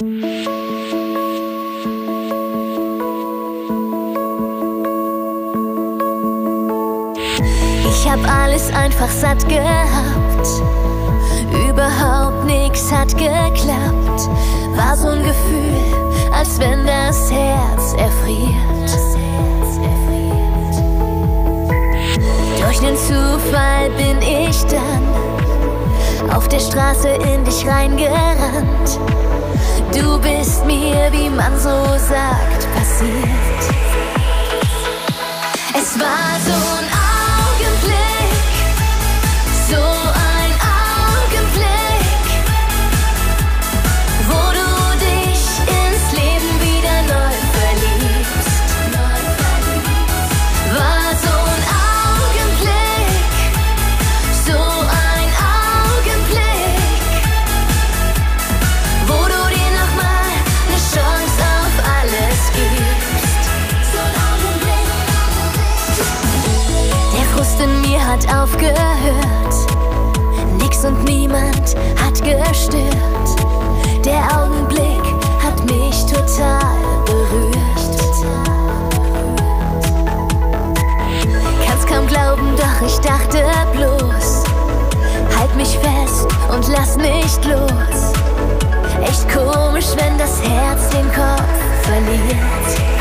Ich hab alles einfach satt gehabt. Überhaupt nix hat geklappt. War so ein Gefühl, als wenn das Herz erfriert. Durch den Zufall bin ich dann auf der Straße in dich reingerannt. Du bist mir, wie man so sagt, passiert. Frust in mir hat aufgehört. Nix und niemand hat gestört. Der Augenblick hat mich total berührt. Kann's kaum glauben, doch ich dachte bloß. Halt mich fest und lass nicht los. Echt komisch, wenn das Herz den Kopf verliert.